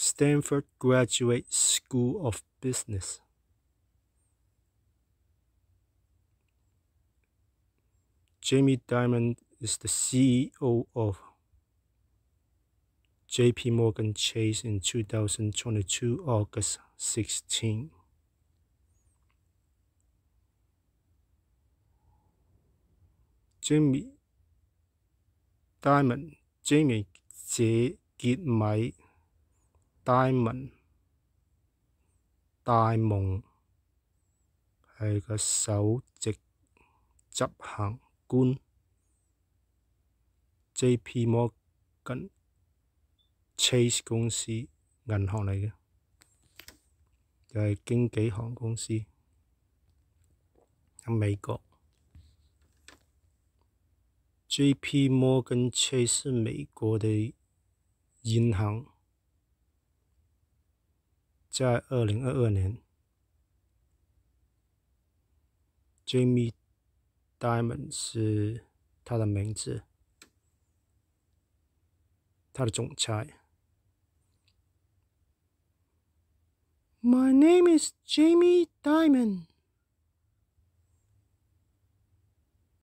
Stanford Graduate School of Business. Jamie Dimon is the CEO of JP Morgan Chase in 2022 August 16. Jamie Diamond Jamie 谢杰米 Diamond 大蒙係個首席執行官，J.P. Morgan Chase 公司銀行嚟嘅，又係經紀行公司喺美國。J.P. Morgan Chase 是美國的銀行， 在二零二二年，Jamie Dimon 是他的名字，他的总裁。My name is Jamie Dimon.